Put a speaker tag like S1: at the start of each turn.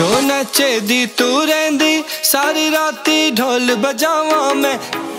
S1: जो नचे दी तू रेंदी सारी राती ढोल बजावा मैं।